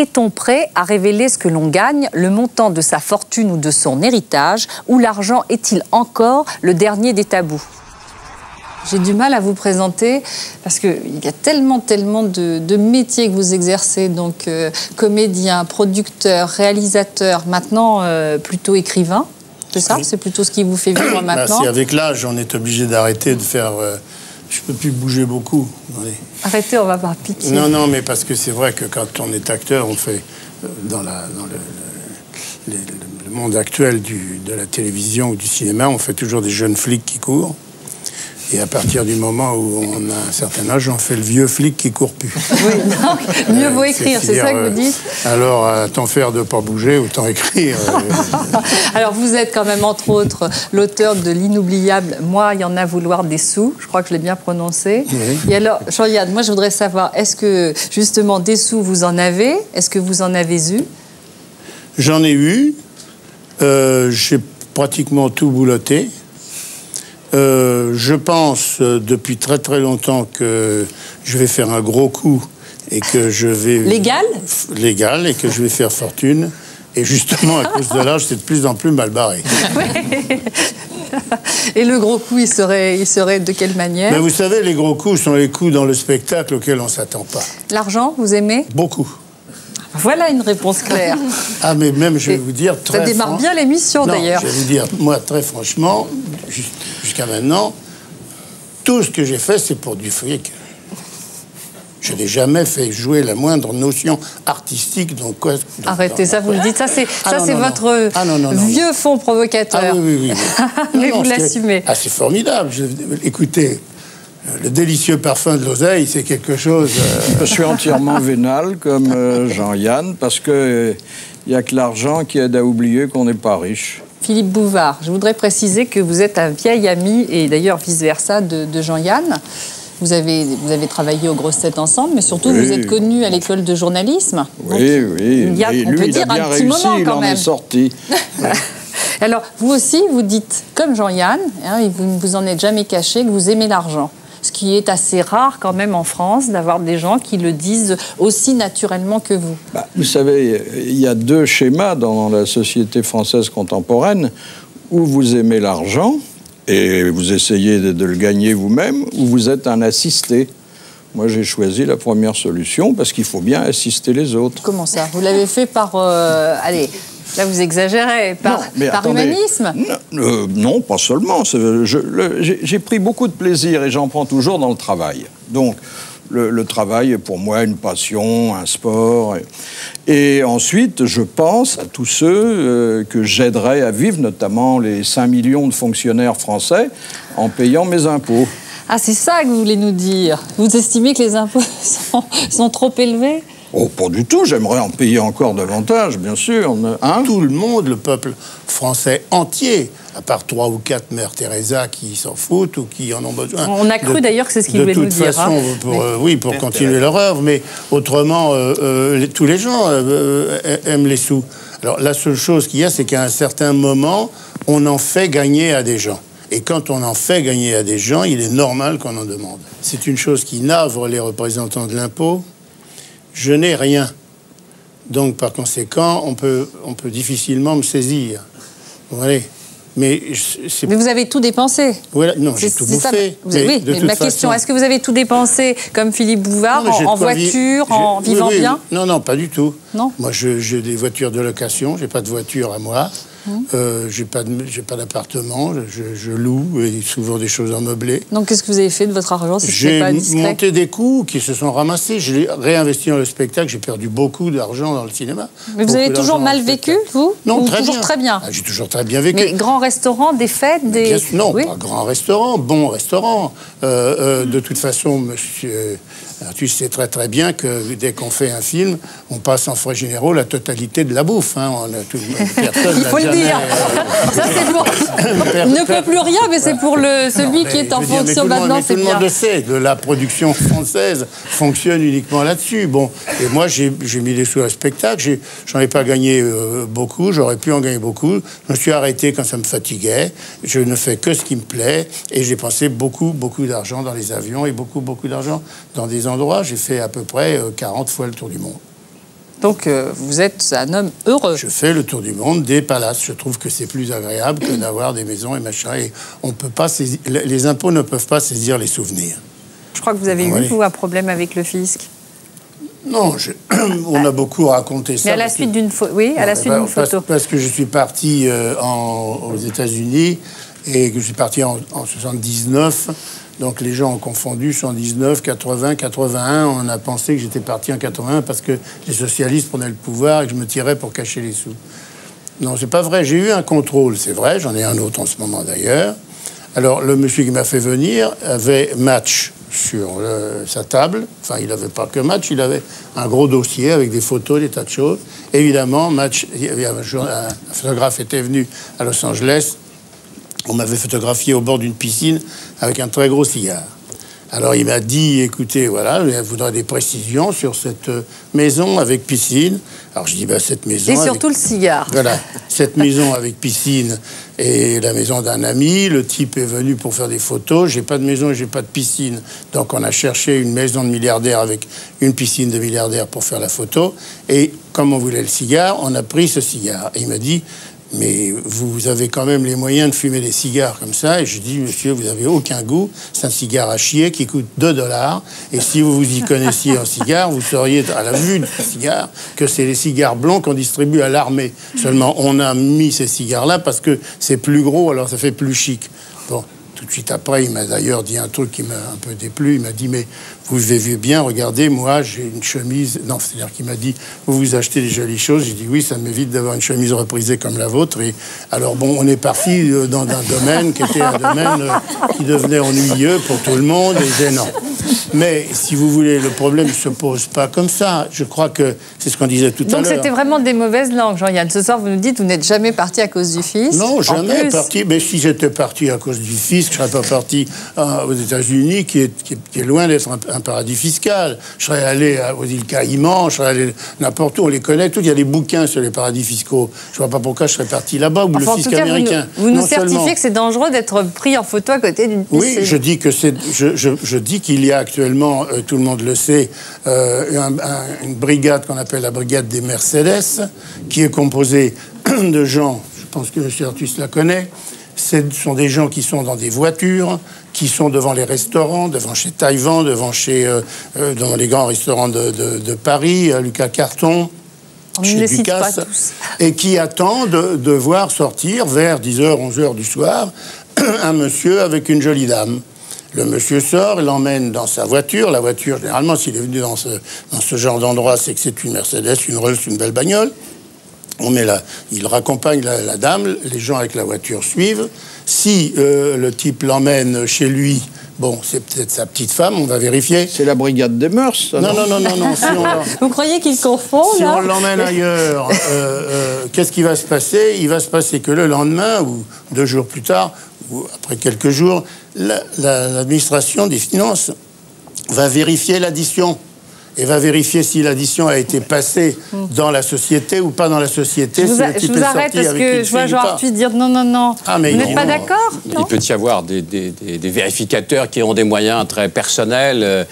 Est-on prêt à révéler ce que l'on gagne, le montant de sa fortune ou de son héritage, ou l'argent est-il encore le dernier des tabous? J'ai du mal à vous présenter parce qu'il y a tellement, tellement de, métiers que vous exercez, donc euh, comédien, producteur, réalisateur, maintenant euh, plutôt écrivain. C'est ça? C'est plutôt ce qui vous fait vivre bah, maintenant? Si avec l'âge, on est obligé d'arrêter de faire. Euh, je peux plus bouger beaucoup. Arrêtez, on va avoir pitié. Non, non, mais parce que c'est vrai que quand on est acteur, on fait dans, la, dans le, le, monde actuel du, de la télévision ou du cinéma, on fait toujours des jeunes flics qui courent. Et à partir du moment où on a un certain âge, on fait le vieux flic qui court plus. Oui, donc mieux vaut écrire, c'est ça que vous dites euh, Alors, tant faire de pas bouger, autant écrire. Euh. alors, vous êtes quand même, entre autres, l'auteur de l'inoubliable Moi, il y en a vouloir des sous. Je crois que je l'ai bien prononcé. Et alors, Jean-Yann, moi, je voudrais savoir, est-ce que, justement, des sous, vous en avez? Est-ce que vous en avez eu? J'en ai eu. Euh, j'ai pratiquement tout bouloté. Euh, je pense euh, depuis très très longtemps que je vais faire un gros coup et que je vais... Légal Légal et que je vais faire fortune. Et justement, à cause de l'âge, c'est de plus en plus mal barré. Et le gros coup, il serait, il serait de quelle manière Mais Vous savez, les gros coups sont les coups dans le spectacle auxquels on ne s'attend pas. L'argent, vous aimez Beaucoup. Voilà une réponse claire. ah, mais même, je vais vous dire... Très ça démarre bien l'émission, d'ailleurs. Je vais vous dire, moi, très franchement, jusqu'à maintenant, tout ce que j'ai fait, c'est pour du fric. Je n'ai jamais fait jouer la moindre notion artistique dans quoi. Arrêtez ça, vous le dites. Ça, c'est ah votre ah vieux fond provocateur. Ah oui, oui, oui. Mais vous l'assumez. Ah, c'est formidable. écoutez, le délicieux parfum de l'oseille, c'est quelque chose. Euh, Je suis entièrement vénal, comme euh, Jean-Yann, parce que il n'y a que l'argent qui aide à oublier qu'on n'est pas riche. Philippe Bouvard, je voudrais préciser que vous êtes un vieil ami, et d'ailleurs vice-versa, de, Jean-Yann. Vous avez, vous avez travaillé aux grosses têtes ensemble, mais surtout vous êtes connu à l'école de journalisme. Oui, oui. Il y a, on peut dire un petit moment quand même. est sorti. Alors, vous aussi, vous dites, comme Jean-Yann, hein, et vous ne vous en êtes jamais caché, que vous aimez l'argent ce qui est assez rare quand même en France d'avoir des gens qui le disent aussi naturellement que vous. Bah, vous savez, il y a deux schémas dans la société française contemporaine où vous aimez l'argent et vous essayez de, le gagner vous-même, ou vous êtes un assisté. Moi, j'ai choisi la première solution parce qu'il faut bien assister les autres. Comment ça? Vous l'avez fait par, euh, allez, Là, vous exagérez. Par, humanisme euh, non, pas seulement. J'ai pris beaucoup de plaisir et j'en prends toujours dans le travail. Donc, le, travail est pour moi une passion, un sport. Et, ensuite, je pense à tous ceux euh, que j'aiderais à vivre, notamment les 5 millions de fonctionnaires français, en payant mes impôts. Ah, c'est ça que vous voulez nous dire Vous estimez que les impôts sont trop élevés? Oh, pas du tout. J'aimerais en payer encore davantage, bien sûr. Hein? Tout le monde, le peuple français entier, à part trois ou quatre mères Teresa qui s'en foutent ou qui en ont besoin. On a cru d'ailleurs que c'est ce qu'ils voulaient nous dire. De toute façon, hein. pour, euh, oui, pour continuer leur œuvre, mais autrement, euh, euh, tous les gens aiment les sous. Alors la seule chose qu'il y a, c'est qu'à un certain moment, on en fait gagner à des gens. Et quand on en fait gagner à des gens, il est normal qu'on en demande. C'est une chose qui navre les représentants de l'impôt, je n'ai rien. Donc, par conséquent, on peut, on peut difficilement me saisir. Voilà. Mais, mais, vous avez tout dépensé. Voilà. Non, j'ai tout bouffé. oui, mais ma question, est-ce que vous avez tout dépensé comme Philippe Bouvard, en, voiture, en vivant bien? Non, non, pas du tout. Non? Moi, j'ai des voitures de location, j'ai pas de voiture à moi. Euh, j'ai pas pas d'appartement, je, loue et souvent des choses en meublé. Donc qu'est-ce que vous avez fait de votre argent si J'ai monté des coûts qui se sont ramassés. Je l'ai réinvesti dans le spectacle. J'ai perdu beaucoup d'argent dans le cinéma. Mais vous avez toujours mal vécu, vous Non, très toujours bien. très bien. Ah, j'ai toujours très bien vécu. Mais grand restaurant, des fêtes, des non, pas grand restaurant, bon restaurant. Euh, euh, de toute façon, Monsieur tu sais très très bien que dès qu'on fait un film, on passe en frais généraux la totalité de la bouffe. Hein. On a tout, Il faut le dire. Ça, c'est pour... ne peut plus rien, mais c'est pour le, celui qui est en fonction maintenant. Tout le monde le sait. De la production française fonctionne uniquement là-dessus. Bon, et moi j'ai mis les sous à spectacle. J'en ai, pas gagné euh, beaucoup. J'aurais pu en gagner beaucoup. Je me suis arrêté quand ça me fatiguait. Je ne fais que ce qui me plaît et j'ai pensé beaucoup beaucoup d'argent dans les avions et beaucoup beaucoup d'argent dans des endroits, j'ai fait à peu près 40 euh, fois le tour du monde. Donc euh, vous êtes un homme heureux. Je fais le tour du monde des palaces. Je trouve que c'est plus agréable que d'avoir des maisons et machin. Et on peut pas saisir, les impôts ne peuvent pas saisir les souvenirs. Je crois que vous avez eu, vous, un problème avec le fisc. Non, on a beaucoup raconté ça. Mais à la suite d'une photo. Oui, à la suite d'une photo. Parce, que je suis parti euh, aux États-Unis et que je suis parti en, en 79 donc les gens ont confondu 119, 80, 81. On a pensé que j'étais parti en 81 parce que les socialistes prenaient le pouvoir et que je me tirais pour cacher les sous. Non, c'est pas vrai. J'ai eu un contrôle, c'est vrai. J'en ai un autre en ce moment d'ailleurs. Alors le monsieur qui m'a fait venir avait match sur sa table. Enfin, il n'avait pas que match, il avait un gros dossier avec des photos, des tas de choses. Évidemment, match. Il y avait un, un photographe était venu à Los Angeles on m'avait photographié au bord d'une piscine avec un très gros cigare. Alors il m'a dit, écoutez, voilà, je voudrais des précisions sur cette euh, maison avec piscine. Alors je dis, bah, cette maison... Et surtout le cigare. Voilà, cette maison avec piscine est la maison d'un ami. Le type est venu pour faire des photos. J'ai pas de maison et j'ai pas de piscine. Donc on a cherché une maison de milliardaire avec une piscine de milliardaire pour faire la photo. Et comme on voulait le cigare, on a pris ce cigare. Et il m'a dit, mais vous avez quand même les moyens de fumer des cigares comme ça. Et je dis, monsieur, vous n'avez aucun goût. C'est un cigare à chier qui coûte 2 dollars. Et si vous vous y connaissiez en cigare, vous sauriez, à la vue de ce cigare, que c'est les cigares blancs qu'on distribue à l'armée. Seulement, on a mis ces cigares-là parce que c'est plus gros, alors ça fait plus chic. Bon, tout de suite après, il m'a d'ailleurs dit un truc qui m'a un peu déplu. Il m'a dit, mais vous vivez bien, regardez, moi j'ai une chemise. Non, c'est-à-dire qu'il m'a dit, vous vous achetez des jolies choses. J'ai dit, oui, ça m'évite d'avoir une chemise reprisée comme la vôtre. Et alors, bon, on est parti euh, dans un domaine qui était un domaine euh, qui devenait ennuyeux pour tout le monde et gênant. Mais si vous voulez, le problème ne se pose pas comme ça. Je crois que c'est ce qu'on disait tout à l'heure. Donc c'était vraiment des mauvaises langues, Jean-Yann. Ce soir, vous nous dites, vous n'êtes jamais parti à cause du fils. Non, jamais parti. Mais si j'étais parti à cause du fils, je ne serais pas parti euh, aux États-Unis, qui est, qui, est, loin d'être un, paradis fiscal. Je serais allé aux îles Caïmans, je serais allé n'importe où, on les connaît tout. Il y a des bouquins sur les paradis fiscaux. Je ne vois pas pourquoi je serais parti là-bas, ou le fisc américain. Vous nous, certifiez que c'est dangereux d'être pris en photo à côté d'une. Oui, je dis que c'est. Je, je, je dis qu'il y a actuellement, euh, tout le monde le sait, euh, une brigade qu'on appelle la brigade des Mercedes, qui est composée de gens, je pense que M. Artus la connaît, ce sont des gens qui sont dans des voitures, qui sont devant les restaurants, devant chez Taïwan, devant chez euh, dans les grands restaurants de, Paris, à Lucas Carton. chez Lucas, et qui attendent de, voir sortir vers 10h, 11h du soir un monsieur avec une jolie dame. Le monsieur sort, l'emmène dans sa voiture. La voiture, généralement, s'il est venu dans ce, dans ce genre d'endroit, c'est que c'est une Mercedes, une Rolls, une belle bagnole. On met là, il raccompagne la, dame, les gens avec la voiture suivent. Si euh, le type l'emmène chez lui, bon, c'est peut-être sa petite femme, on va vérifier. C'est la brigade des mœurs, non, non, non, non, non. Vous croyez qu'il confond, Si on l'emmène ailleurs, euh, euh, qu'est-ce qui va se passer? Il va se passer que le lendemain, ou deux jours plus tard, ou après quelques jours, l'administration des finances va vérifier l'addition et va vérifier si l'addition a été passée dans la société ou pas dans la société. Je vous, je vous arrête parce que je vois Jean Arthus dire non, non, non. Ah, mais vous n'êtes pas d'accord Il peut y avoir des, vérificateurs qui ont des moyens très personnels euh,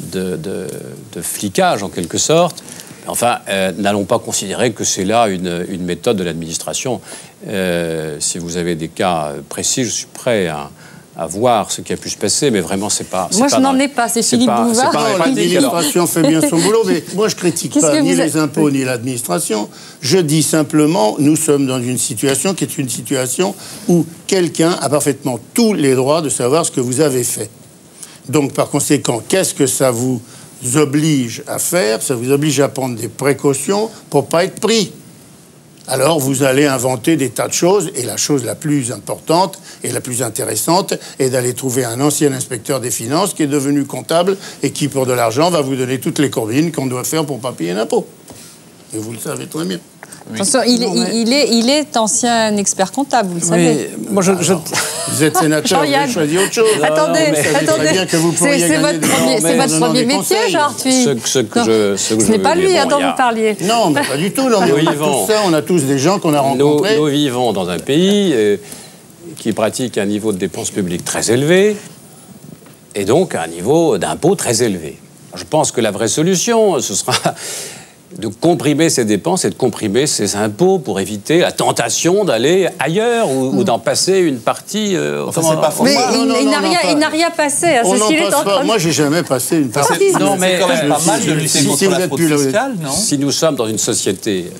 de, de, flicage en quelque sorte. Enfin, euh, n'allons pas considérer que c'est là une, méthode de l'administration. Euh, si vous avez des cas précis, je suis prêt à à voir ce qui a pu se passer, mais vraiment, c'est pas. Moi, je n'en ai pas, c'est Philippe Bouvard. L'administration fait bien son boulot, mais moi, je critique pas ni les impôts ni l'administration. Je dis simplement, nous sommes dans une situation qui est une situation où quelqu'un a parfaitement tous les droits de savoir ce que vous avez fait. Donc, par conséquent, qu'est-ce que ça vous oblige à faire? Ça vous oblige à prendre des précautions pour pas être pris alors vous allez inventer des tas de choses. Et la chose la plus importante et la plus intéressante est d'aller trouver un ancien inspecteur des finances qui est devenu comptable et qui, pour de l'argent, va vous donner toutes les combines qu'on doit faire pour ne pas payer l'impôt. Et vous le savez très bien il, est, il, est, ancien expert comptable, vous le savez. Moi, je, Vous êtes sénateur, vous avez choisi autre chose. attendez, attendez. C'est votre premier, votre premier métier, Jean Ce, ce, que je, ce, ce n'est pas lui hein, dont vous parliez. Non, mais pas du tout. Non, on, a tous ça, on a tous des gens qu'on a rencontrés. Nous, vivons dans un pays euh, qui pratique un niveau de dépenses publiques très élevé et donc un niveau d'impôt très élevé. Je pense que la vraie solution, ce sera de comprimer ses dépenses et de comprimer ses impôts pour éviter la tentation d'aller ailleurs ou, ou d'en passer une partie. euh, Enfin, c'est pas. Mais non, il, non, il n'a rien, pas- il n'a rien passé. hein, On c'est ce n'en qu'il est passe en pas. Moi, j'ai jamais passé une partie. Non, mais, c'est quand même euh, pas mal de si- lutter si- contre si la êtes fraude fiscale, non Si nous sommes dans une société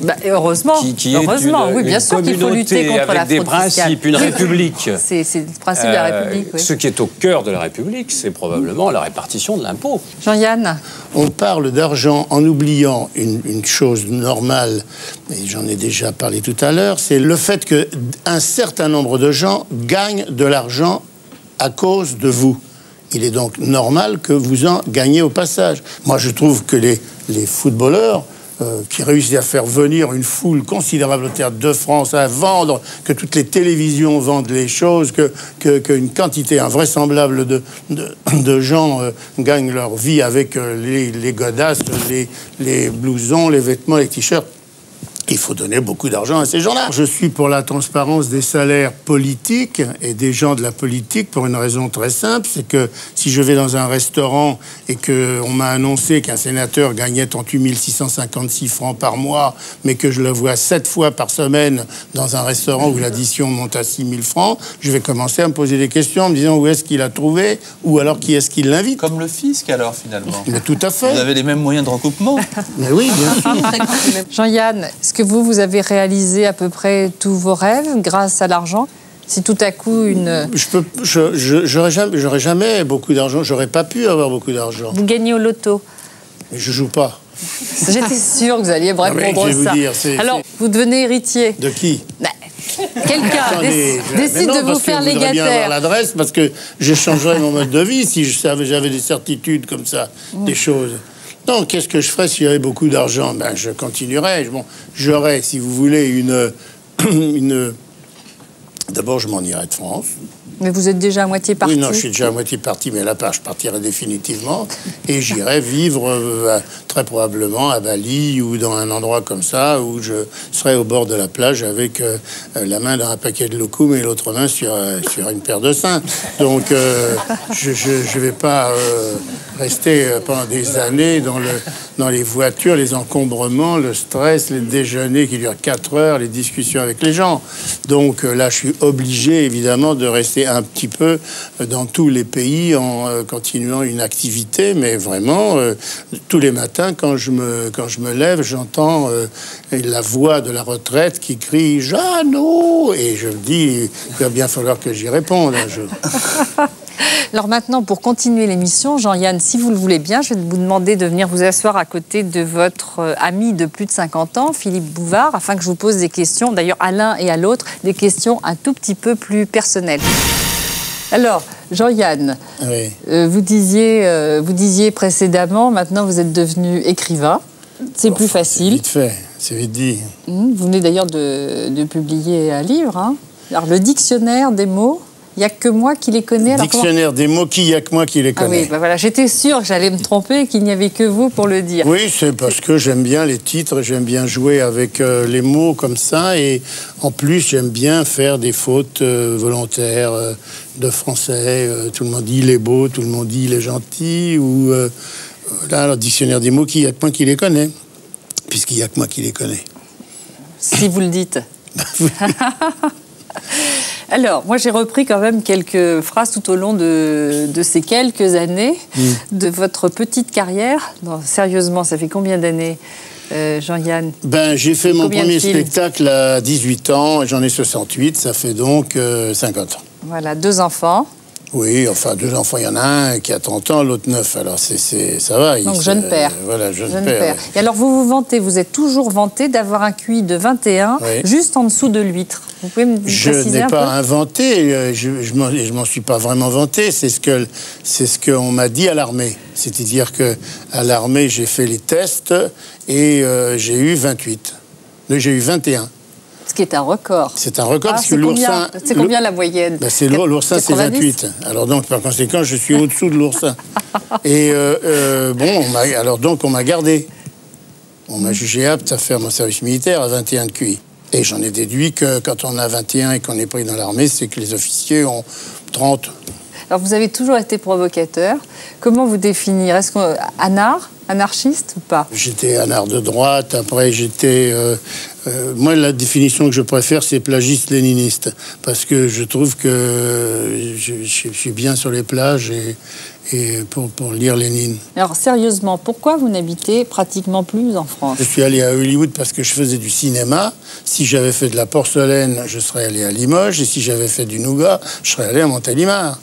Bah, heureusement, qui, qui est heureusement, une, oui, bien une sûr qu'il faut lutter contre la des fraude fiscale. principes, une république. C'est le principe de la euh, République. oui. Ce qui est au cœur de la République, c'est probablement la répartition de l'impôt. Jean-Yann, On parle d'argent en oubliant une, une chose normale, et j'en ai déjà parlé tout à l'heure, c'est le fait qu'un certain nombre de gens gagnent de l'argent à cause de vous. Il est donc normal que vous en gagnez au passage. Moi, je trouve que les, les footballeurs euh, qui réussissent à faire venir une foule considérable au Théâtre de France, à vendre, que toutes les télévisions vendent les choses, que que- qu'une quantité invraisemblable de, de, gens euh, gagnent leur vie avec euh, les, les godasses, les, les blousons, les vêtements, les t-shirts. Il faut donner beaucoup d'argent à ces gens-là. Je suis pour la transparence des salaires politiques et des gens de la politique pour une raison très simple, c'est que si je vais dans un restaurant et que on m'a annoncé qu'un sénateur gagnait 38 656 francs par mois, mais que je le vois sept fois par semaine dans un restaurant où l'addition monte à 6 000 francs, je vais commencer à me poser des questions en me disant où est-ce qu'il a trouvé ou alors qui est-ce qui l'invite. Comme le fisc, alors, finalement. Mais tout à fait. Vous avez les mêmes moyens de recoupement Mais oui, bien sûr. Jean-Yann, est-ce que vous, vous avez réalisé à peu près tous vos rêves grâce à l'argent? Si tout à coup, une... Je peux, je, je- j'aurais jamais, j'aurais jamais beaucoup d'argent. J'aurais pas pu avoir beaucoup d'argent. vous gagnez au loto Mais je joue pas. J'étais sûre que vous alliez me Non, mais répondre je vais vous ça. dire, c'est- Alors, c'est- vous devenez héritier. De qui? Bah, Quelqu'un je- décide non, de vous faire je voudrais bien avoir légataire. l'adresse parce que j'échangerais mon mode de vie si je savais, j'avais des certitudes comme ça, des choses. Non, qu'est-ce que je ferais si j'avais beaucoup d'argent? Ben, je continuerais. Bon, j'aurais, si vous voulez, une, une. D'abord, je m'en irais de France. Mais vous êtes déjà à moitié parti. Oui, non, je suis déjà à moitié parti, mais là, part, je partirai définitivement. Et j'irai vivre euh, très probablement à Bali ou dans un endroit comme ça où je serai au bord de la plage avec euh, la main dans un paquet de locum et l'autre main sur, euh, sur une paire de seins. Donc, je ne vais pas rester pendant des années dans, le, dans les voitures, les encombrements, le stress, les déjeuners qui durent 4 heures, les discussions avec les gens. Donc là, je suis obligé, évidemment, de rester un petit peu euh, dans tous les pays en euh, continuant une activité, mais vraiment, euh, tous les matins, quand je me, quand je me lève, j'entends la voix de la retraite qui crie « Jeannot !» Et je me dis, il va bien falloir que j'y réponde un jour. Alors maintenant, pour continuer l'émission, Jean-Yann, si vous le voulez bien, je vais vous demander de venir vous asseoir à côté de votre euh, ami de plus de 50 ans, Philippe Bouvard, afin que je vous pose des questions, d'ailleurs à l'un et à l'autre, des questions un tout petit peu plus personnelles. Alors, Jean-Yann, Oui. euh, vous, disiez, euh, vous disiez précédemment, maintenant vous êtes devenu écrivain. C'est plus C'est facile. vite fait, c'est vite dit. Mmh, Vous venez d'ailleurs de, de publier un livre. hein. Alors, le dictionnaire des mots, il n'y a que moi qui les connais. Alors, comment- Dictionnaire des mots, qui y a que moi qui les Ah connais oui, bah voilà, j'étais sûre que j'allais me tromper et qu'il n'y avait que vous pour le dire. Oui, c'est parce que j'aime bien les titres, j'aime bien jouer avec euh, les mots comme ça, et en plus j'aime bien faire des fautes euh, volontaires euh, de français. Tout le monde dit il est beau, tout le monde dit il est gentil, ou là, le dictionnaire des mots, qui y a que moi qui les connais, puisqu'il y a que moi qui les connais. Si vous le dites. Alors, moi j'ai repris quand même quelques phrases tout au long de, de ces quelques années Mm. de votre petite carrière. Non, sérieusement, ça fait combien d'années, euh, Jean-Yann Ben, j'ai fait mon premier spectacle à 18 ans, et j'en ai 68, ça fait donc euh, 50 ans. Voilà, deux enfants. Oui, enfin, deux enfants, il y en a un qui a 30 ans, l'autre 9, alors c'est, ça va. Donc jeune père. voilà, jeune, Jeune père. père. oui. Et alors, vous vous vantez, vous êtes toujours vanté d'avoir un QI de 21, Oui. juste en dessous de l'huître. Vous pouvez me Je préciser n'ai pas inventé, euh, je, je m'en, je suis pas vraiment vanté, c'est ce que c'est ce qu'on m'a dit à l'armée. C'est-à-dire que à l'armée, j'ai fait les tests et euh, j'ai eu 28. Mais j'ai eu 21. Qui est un record. C'est un record Ah, parce que c'est l'oursin. combien, c'est combien la moyenne Ben, c'est l'our- l'oursin, c'est 90? 28. Alors donc, par conséquent, je suis au-dessous de l'oursin. Et euh, euh, bon, on alors donc, on m'a gardé. On m'a jugé apte à faire mon service militaire à 21 de QI. Et j'en ai déduit que quand on a 21 et qu'on est pris dans l'armée, c'est que les officiers ont 30. Alors, vous avez toujours été provocateur. Comment vous définir? Est-ce qu'un anard Anarchiste ou pas? J'étais un art de droite, après j'étais... euh, euh, moi, la définition que je préfère, c'est plagiste-léniniste, parce que je trouve que je, je suis bien sur les plages et, et pour, pour lire Lénine. Alors sérieusement, pourquoi vous n'habitez pratiquement plus en France? Je suis allé à Hollywood parce que je faisais du cinéma. Si j'avais fait de la porcelaine, je serais allé à Limoges. Et si j'avais fait du nougat, je serais allé à Montélimar.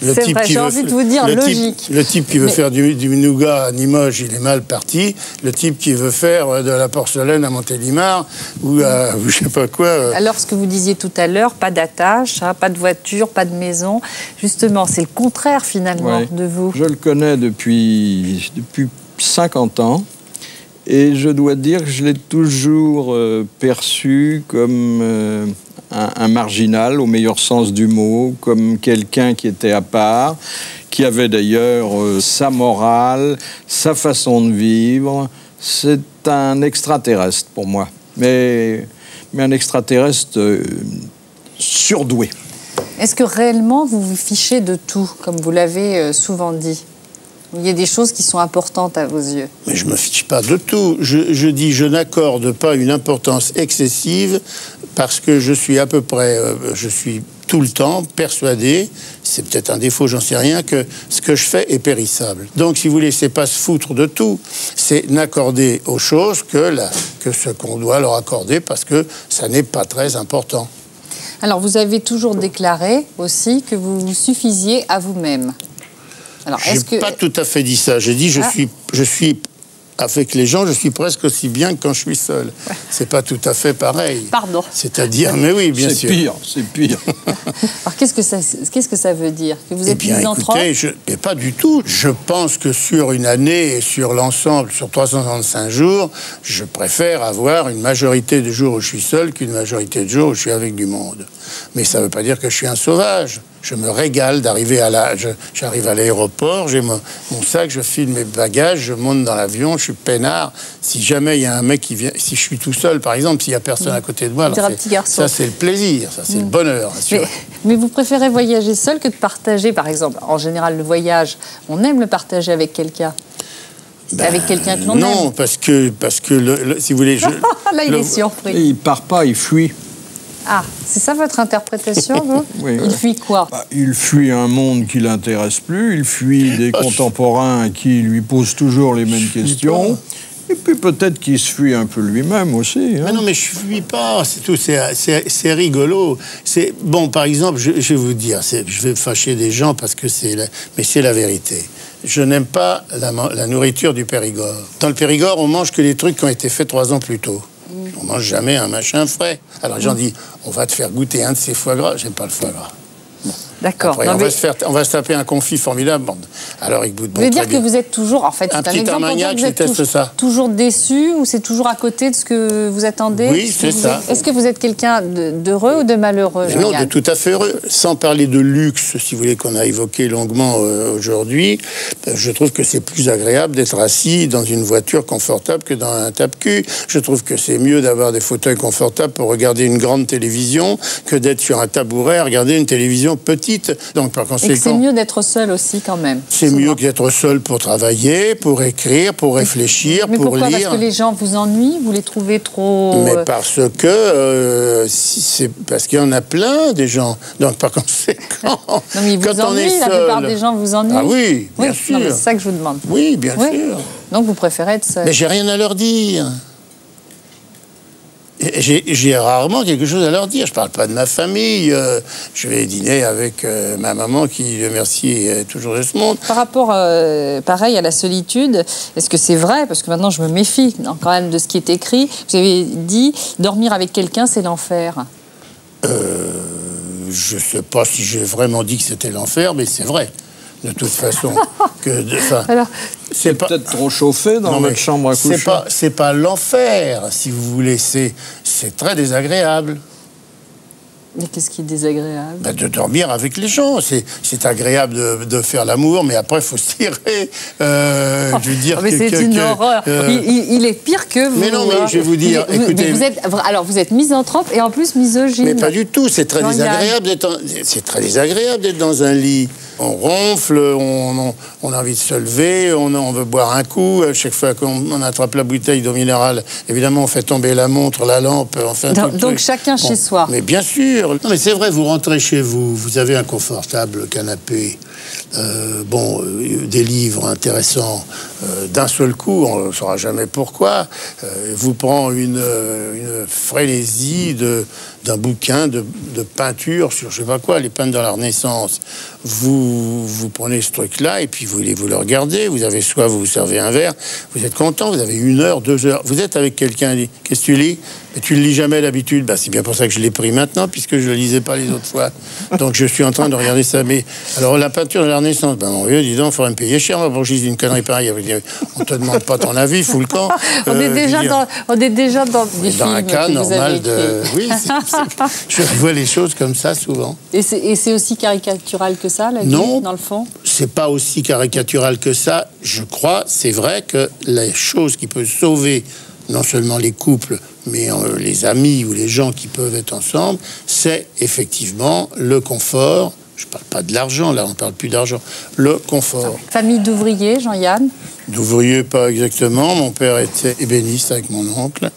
C'est type vrai, j'ai veut envie de vous dire le type- logique. le type qui veut Mais- faire du, du nougat à Limoges, il est mal parti. Le type qui veut faire euh, de la porcelaine à Montélimar ou à ou je sais pas quoi. euh, Alors, ce que vous disiez tout à l'heure, pas d'attache, hein, pas de voiture, pas de maison. Justement, c'est le contraire finalement Ouais. de vous. Je le connais depuis, depuis 50 ans. Et je dois dire que je l'ai toujours euh, perçu comme euh, un, marginal, au meilleur sens du mot, comme quelqu'un qui était à part, qui avait d'ailleurs euh, sa morale, sa façon de vivre. C'est un extraterrestre pour moi, mais, mais un extraterrestre euh, surdoué. Est-ce que réellement vous vous fichez de tout, comme vous l'avez euh, souvent dit? Il y a des choses qui sont importantes à vos yeux. Mais je me fiche pas de tout. Je, je dis, je n'accorde pas une importance excessive parce que je suis à peu près, euh, je suis tout le temps persuadé, c'est peut-être un défaut, j'en sais rien, que ce que je fais est périssable. Donc, si vous voulez, c'est pas se foutre de tout, c'est n'accorder aux choses que, la- que ce qu'on doit leur accorder parce que ça n'est pas très important. Alors, vous avez toujours déclaré aussi que vous vous suffisiez à vous-même. Alors, est-ce que pas tout à fait dit ça. J'ai dit, je Ah. suis, je suis avec les gens, je suis presque aussi bien que quand je suis seul. C'est pas tout à fait pareil. Pardon. C'est-à-dire, mais oui, bien C'est sûr. pire, c'est pire. Alors, qu'est-ce que ça, qu'est-ce que ça veut dire Que vous Eh êtes bien, misanthrope écoutez, je, mais pas du tout. Je pense que sur une année et sur l'ensemble, sur 365 jours, je préfère avoir une majorité de jours où je suis seul qu'une majorité de jours où je suis avec du monde. Mais ça ne veut pas dire que je suis un sauvage. Je me régale d'arriver à la. J'arrive à l'aéroport, j'ai mon, mon sac, je file mes bagages, je monte dans l'avion, je suis peinard. Si jamais il y a un mec qui vient, si je suis tout seul, par exemple, s'il n'y a personne à côté de moi, alors petit garçon. ça c'est le plaisir, ça c'est le bonheur. mais, vous préférez voyager seul que de partager, par exemple. En général, le voyage, on aime le partager avec quelqu'un. Ben, avec quelqu'un que l'on Non, aime. parce que, parce que le- le- si vous voulez. Je, Là, il le- est surpris. Il part pas, il fuit. Ah, c'est ça votre interprétation, vous Oui, Il fuit quoi Bah, il fuit un monde qui l'intéresse plus, il fuit des je- contemporains qui lui posent toujours les mêmes questions. Et puis peut-être qu'il se fuit un peu lui-même aussi. hein. Mais non, mais je fuis pas, c'est tout, c'est- rigolo. C'est bon, par exemple, je, je vais vous dire, c'est- je vais fâcher des gens parce que c'est, mais c'est la vérité. Je n'aime pas la, la nourriture du Périgord. Dans le Périgord, on mange que les trucs qui ont été faits trois ans plus tôt. On mange jamais un machin frais. Alors les gens disent, on va te faire goûter un de ces foie gras. J'aime pas le foie gras. D'accord. On, mais va se faire, on va se taper un confit formidable. Alors, écoute, Vous bon, voulez très dire que vous êtes toujours, en fait, Un un, petit exemple Armagnac, vous je teste ça. toujours déçu ou c'est toujours à côté de ce que vous attendez? Oui, Est-ce que c'est vous ça. êtes- Est-ce que vous êtes quelqu'un de- d'heureux ou de malheureux, non, de tout à fait heureux. Sans parler de luxe, si vous voulez, qu'on a évoqué longuement euh, aujourd'hui, euh, je trouve que c'est plus agréable d'être assis dans une voiture confortable que dans un tape-cul. Je trouve que c'est mieux d'avoir des fauteuils confortables pour regarder une grande télévision que d'être sur un tabouret à regarder une télévision petite. Donc, par que c'est conséquent, mieux d'être seul aussi, quand même. c'est mieux d'être seul pour travailler, pour écrire, pour réfléchir, Mais pour pourquoi? Lire. Parce que les gens vous ennuient Vous les trouvez trop... Mais euh, parce que euh, si- c'est parce qu'il y en a plein des gens. Donc par conséquent, Non, mais ils vous quand on est la seul, plupart des gens vous ennuient. Ah oui, bien oui, sûr. c'est ça que je vous demande. Oui, bien Oui. sûr. Donc vous préférez être seul. Mais j'ai rien à leur dire. J'ai rarement quelque chose à leur dire. Je parle pas de ma famille. euh, je vais dîner avec euh, ma maman qui, Dieu merci, est toujours de ce monde. Par rapport, euh, pareil, à la solitude, est-ce que c'est vrai? Parce que maintenant, je me méfie non, quand même de ce qui est écrit. Vous avez dit, dormir avec quelqu'un, c'est l'enfer. Je sais pas si j'ai vraiment dit que c'était l'enfer, mais c'est vrai. De toute façon, que de- c'est pas. Peut-être trop chauffé dans Non, votre chambre à coucher. C'est pas, c'est pas l'enfer, si vous voulez. C'est, c'est très désagréable mais qu'est-ce qui est désagréable? Ben, de dormir avec les gens. C'est, c'est agréable de, de faire l'amour, mais après, il faut se tirer. Euh, je veux dire Oh, mais que- c'est que- une que, horreur. euh, Il, est pire que vous. Mais non, mais hein. je vais vous dire, vous- écoutez- mais vous êtes, alors, vous êtes misanthrope et en plus misogyne. mais pas du tout. C'est très désagréable d'être. en- C'est très désagréable d'être dans un lit. On ronfle, on, on- on a envie de se lever, on, on veut boire un coup. À Chaque fois qu'on on attrape la bouteille d'eau minérale, évidemment, on fait tomber la montre, la lampe, enfin. Donc- tout- donc tout- chacun chez soi. Mais bien sûr. Non, mais c'est vrai, vous rentrez chez vous, vous avez un confortable canapé, euh, bon, euh, des livres intéressants. euh, D'un seul coup, on ne saura jamais pourquoi, vous prend une, frénésie de d'un bouquin de, de peinture sur je sais pas quoi, les peintres dans la Renaissance. Vous, vous prenez ce truc-là et puis vous, vous le regardez, vous avez soit vous vous servez un verre, vous êtes content, vous avez une heure, deux heures, vous êtes avec quelqu'un, qu'est-ce que tu lis? Mais tu le lis jamais d'habitude, bah, c'est bien pour ça que je l'ai pris maintenant, puisque je le lisais pas les autres fois. Donc je suis en train de regarder ça. Mais alors la peinture de la Renaissance, ben mon vieux, dis donc, il faudrait me payer cher moi, pour que je dise une connerie pareille. On te demande pas ton avis, fous le camp. On, est Euh, déjà dans, on est déjà dans des dans un cas normal de. Oui, je vois les choses comme ça souvent. Et c'est et c'est aussi caricatural que ça, la vie, Non. dans le fond? c'est pas aussi caricatural que ça. Je crois, c'est vrai que la chose qui peut sauver non seulement les couples, mais euh, les amis ou les gens qui peuvent être ensemble, c'est effectivement le confort. Je parle pas de l'argent, là, on parle plus d'argent. Le confort. Famille d'ouvriers, Jean-Yann D'ouvrier, pas exactement. Mon père était ébéniste avec mon oncle.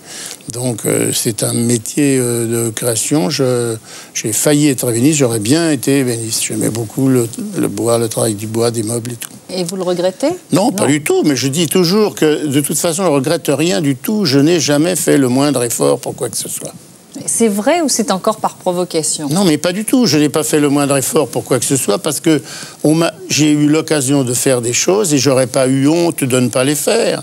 Donc, euh, c'est un métier euh, de création. J'ai failli être ébéniste, j'aurais bien été ébéniste. J'aimais beaucoup le, le bois, le travail du bois, des meubles et tout. Et vous le regrettez? Non, pas du tout, mais je dis toujours que de toute façon, je ne regrette rien du tout. Je n'ai jamais fait le moindre effort pour quoi que ce soit. C'est vrai ou c'est encore par provocation? Non, mais pas du tout. Je n'ai pas fait le moindre effort pour quoi que ce soit parce que j'ai eu l'occasion de faire des choses et j'aurais pas eu honte de ne pas les faire.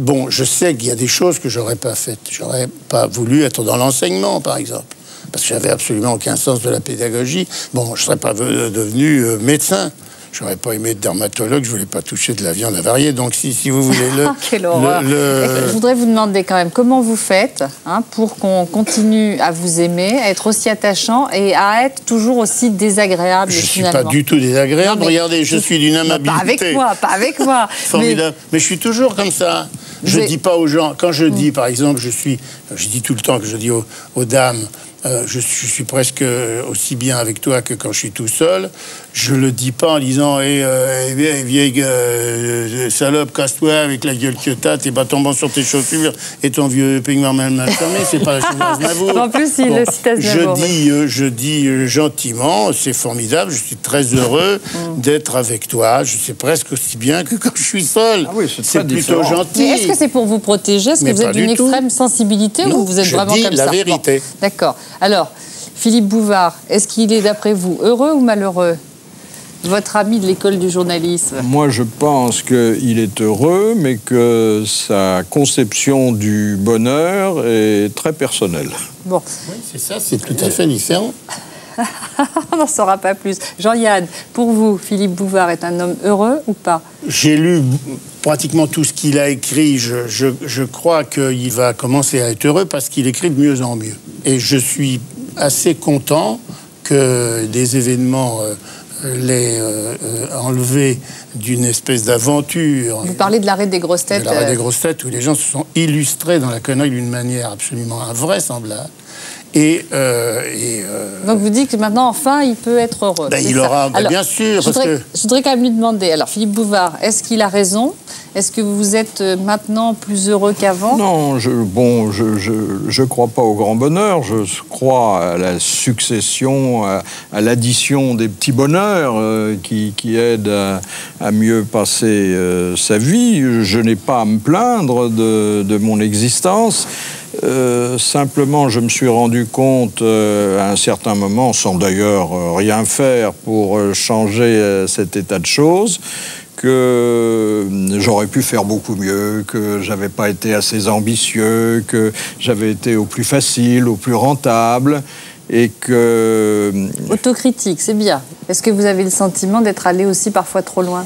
Bon, je sais qu'il y a des choses que j'aurais pas faites. J'aurais pas voulu être dans l'enseignement, par exemple, parce que j'avais absolument aucun sens de la pédagogie. Bon, je serais pas ve- devenu euh, médecin. J'aurais pas aimé être dermatologue. Je voulais pas toucher de la viande avariée. Donc, si, si vous voulez le, Quelle le- horreur le- Je voudrais vous demander quand même comment vous faites hein, pour qu'on continue à vous aimer, à être aussi attachant et à être toujours aussi désagréable Je suis finalement. pas du tout désagréable. Non, Regardez, je suis d'une amabilité. Pas avec moi, pas avec moi. Formidable. Mais... je suis toujours comme ça. Je Vous dis pas aux gens. Quand je dis, par exemple, je suis. Je dis tout le temps que je dis aux, aux dames. euh, je, suis- je suis presque aussi bien avec toi que quand je suis tout seul. Je le dis pas en disant Eh, euh, eh, vieille, vieille, euh, salope, casse-toi avec la gueule que t'as, t'es pas tombant sur tes chaussures et ton vieux peignoir mal fermé, c'est pas la chose. En plus, il le cite Aznavour, Je dis, euh, je dis euh, gentiment, c'est formidable, je suis très heureux Mm. d'être avec toi. Je sais presque aussi bien que quand je suis seul. Ah oui, c'est très plutôt différent. gentil. Mais est-ce que c'est pour vous protéger? Est-ce que vous êtes d'une extrême sensibilité Non, ou vous êtes je vraiment dis comme la ça? Bon, vérité. D'accord. Alors, Philippe Bouvard, est-ce qu'il est d'après vous heureux ou malheureux? Votre ami de l'école du journalisme. Moi, je pense qu'il est heureux, mais que sa conception du bonheur est très personnelle. Bon, Oui, c'est ça, c'est tout à fait différent. on n'en saura pas plus. Jean-Yann, pour vous, Philippe Bouvard est un homme heureux ou pas? J'ai lu pratiquement tout ce qu'il a écrit. Je, je- je crois qu'il va commencer à être heureux parce qu'il écrit de mieux en mieux. Et je suis assez content que des événements euh, l'aient euh, enlevé d'une espèce d'aventure. Vous parlez de l'arrêt des grosses de têtes. l'arrêt euh, des grosses têtes où les gens se sont illustrés dans la connerie d'une manière absolument invraisemblable. Et, euh, et, euh, Donc vous dites que maintenant, enfin, il peut être heureux. Ben, il ça. aura- ben, bien sûr, Je parce voudrais, que- je voudrais quand même lui demander, alors Philippe Bouvard, est-ce qu'il a raison Est-ce que vous êtes euh, maintenant plus heureux qu'avant? Non, je, bon, je, je, je crois pas au grand bonheur, je crois à la succession, à, l'addition des petits bonheurs euh, qui, qui aident à, mieux passer euh, sa vie. Je n'ai pas à me plaindre de, de mon existence. Simplement, je me suis rendu compte à un certain moment, sans d'ailleurs rien faire pour changer cet état de choses, que j'aurais pu faire beaucoup mieux, que j'avais pas été assez ambitieux, que j'avais été au plus facile, au plus rentable, et que Autocritique, c'est bien. Est-ce que vous avez le sentiment d'être allé aussi parfois trop loin?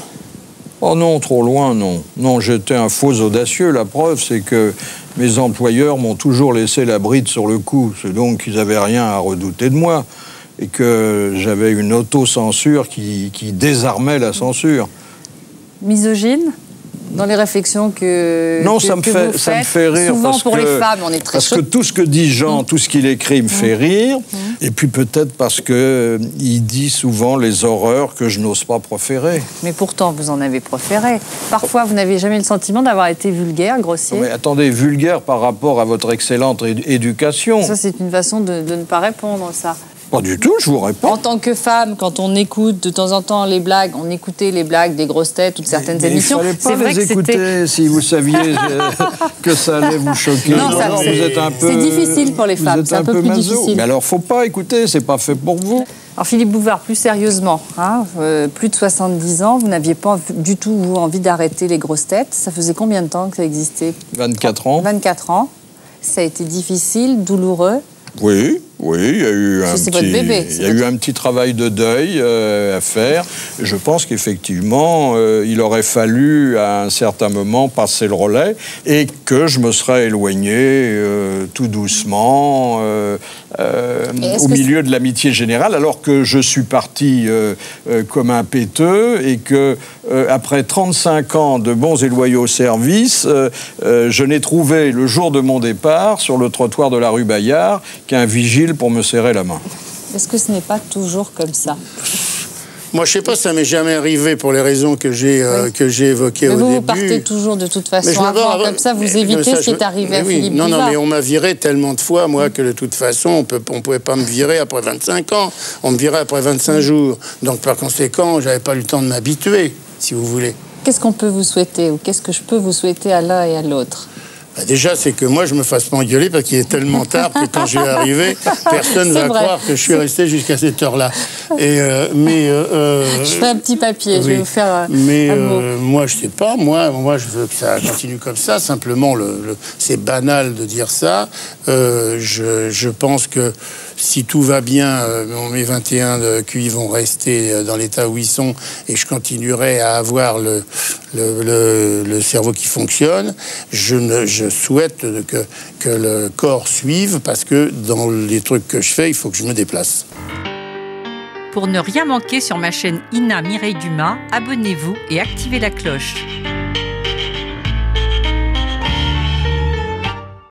Oh non, trop loin, non. Non, j'étais un faux audacieux. La preuve, c'est que mes employeurs m'ont toujours laissé la bride sur le cou. C'est donc qu'ils n'avaient rien à redouter de moi. Et que j'avais une autocensure qui, qui désarmait la censure. Misogyne dans les réflexions que Non, que- ça me fait, vous ça me fait rire Souvent parce pour que, les femmes, on est très parce que tout ce que dit Jean, tout ce qu'il écrit me fait rire, Mmh. et puis peut-être parce que euh, il dit souvent les horreurs que je n'ose pas proférer. Mais pourtant, vous en avez proféré. Parfois, vous n'avez jamais le sentiment d'avoir été vulgaire, grossier. Mais attendez, vulgaire par rapport à votre excellente éducation. Ça, c'est une façon de, de ne pas répondre, ça. Pas du tout, je vous réponds. En tant que femme, quand on écoute de temps en temps les blagues, on écoutait les blagues des grosses têtes ou de certaines Mais émissions. Il fallait C'est pas vrai les que c'était. écouter si vous saviez euh, que ça allait vous choquer. Non, ça- vous êtes un peu. c'est difficile pour les femmes, c'est un peu plus maso. difficile. Mais alors, faut pas écouter, c'est pas fait pour vous. Alors Philippe Bouvard, plus sérieusement, hein, euh, plus de 70 ans, vous n'aviez pas du tout vous, envie d'arrêter les grosses têtes. Ça faisait combien de temps que ça existait? 24 ans. 24 ans. Ça a été difficile, douloureux? Oui, oui, il y a eu un petit, bébé, il y a eu un petit travail de deuil euh, à faire. Je pense qu'effectivement, euh, il aurait fallu à un certain moment passer le relais et que je me serais éloigné euh, tout doucement euh, au milieu de l'amitié générale, alors que je suis parti euh, euh, comme un péteux et que après 35 ans de bons et loyaux services, je n'ai trouvé le jour de mon départ sur le trottoir de la rue Bayard qu'un vigile pour me serrer la main. Est-ce que ce n'est pas toujours comme ça? Moi, je sais pas, ça m'est jamais arrivé pour les raisons que j'ai euh, Oui. que j'ai évoquées Mais au vous, début. vous partez toujours de toute façon je avant, comme ça, vous mais- évitez ça, ce qui je- est arrivé mais à oui. Philippe Non, non, mais on m'a viré tellement de fois, moi, que de toute façon, on peut, on pouvait pas me virer après 25 ans. On me virait après 25 jours. Donc, par conséquent, j'avais pas eu le temps de m'habituer, si vous voulez. Qu'est-ce qu'on peut vous souhaiter ou qu'est-ce que je peux vous souhaiter à l'un et à l'autre? Bah, déjà, c'est que moi, je me fasse pas engueuler parce qu'il est tellement tard que quand je vais arriver, personne ne va vrai. croire que je suis resté jusqu'à cette heure-là. Et euh, mais euh, euh, Je fais un petit papier, je vais vous faire Mais un mot. euh, moi, je sais pas. Moi, moi, je veux que ça continue comme ça. Simplement, le, le- c'est banal de dire ça. Je, je pense que si tout va bien, mes 21 de QI vont rester euh, dans l'état où ils sont et je continuerai à avoir le, cerveau qui fonctionne. Je, ne, je souhaite que, que le corps suive parce que dans les trucs que je fais, il faut que je me déplace. Pour ne rien manquer sur ma chaîne Ina Mireille Dumas, abonnez-vous et activez la cloche.